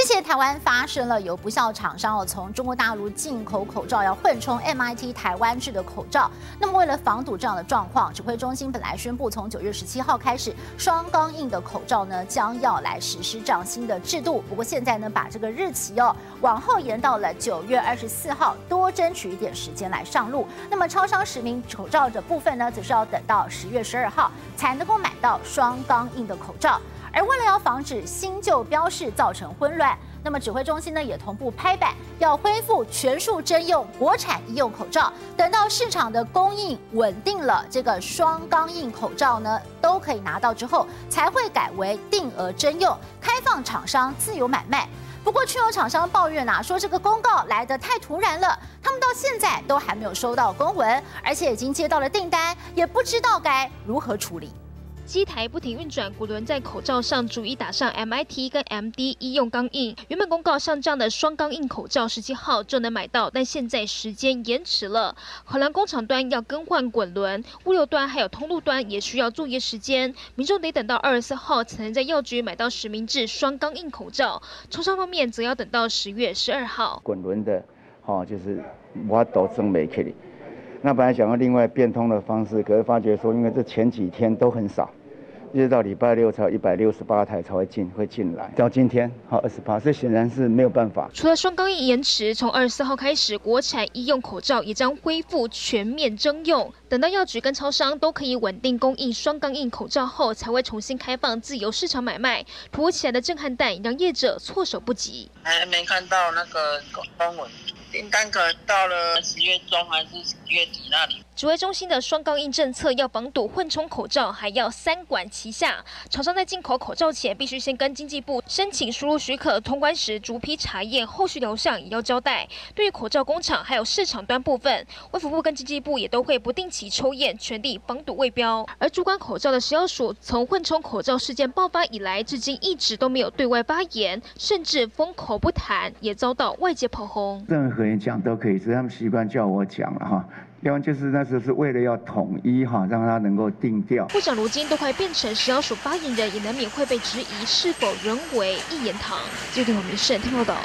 之前台湾发生了有不孝厂商哦，从中国大陆进口口罩要混充 MIT 台湾制的口罩。那么为了防堵这样的状况，指挥中心本来宣布从九月十七号开始，双钢印的口罩呢将要来实施这样新的制度。不过现在呢，把这个日期哦往后延到了九月二十四号，多争取一点时间来上路。那么超商实名口罩的部分呢，则是要等到十月十二号才能够买到双钢印的口罩。而为了要防止新旧标示造成混乱，那么指挥中心呢也同步拍板，要恢复全数征用国产医用口罩。等到市场的供应稳定了，这个双钢印口罩呢都可以拿到之后，才会改为定额征用，开放厂商自由买卖。不过，却有厂商抱怨呐，说这个公告来得太突然了，他们到现在都还没有收到公文，而且已经接到了订单，也不知道该如何处理。机台不停运转，古轮在口罩上逐一打上 MIT 跟 MD 医用钢印。原本公告像这样的双钢印口罩，十七号就能买到，但现在时间延迟了。荷兰工厂端要更换滚轮，物流端还有通路端也需要作业时间，民众得等到二十四号才能在药局买到实名制双钢印口罩。抽商方面则要等到十月十二号。滚轮的，哦，就是我都真没去。那本来想要另外变通的方式，可是发觉说，因为这前几天都很少。一直到礼拜六才有一百六十八台才会进会进来，到今天好二十八，这显然是没有办法。除了双钢印延迟，从二十四号开始，国产医用口罩也将恢复全面征用。等到药局跟超商都可以稳定供应双钢印口罩后，才会重新开放自由市场买卖。突如其来的震撼弹让业者措手不及。还没看到那个公文。订单可能到了十月中还是十月底那里。指挥中心的双高印政策要防堵混充口罩，还要三管齐下。厂商在进口口罩前，必须先跟经济部申请输入许可，通关时逐批查验，后续流向也要交代。对于口罩工厂还有市场端部分，卫福部跟经济部也都会不定期抽验，全力防堵未标。而主管口罩的食药署，从混充口罩事件爆发以来，至今一直都没有对外发言，甚至封口不谈，也遭到外界炮轰。和人讲都可以，只是他们习惯叫我讲了哈。另外就是那时候是为了要统一哈，让他能够定调。部长如今都快变成食药署发言人，也难免会被质疑是否人为一言堂。就听我们审听报道。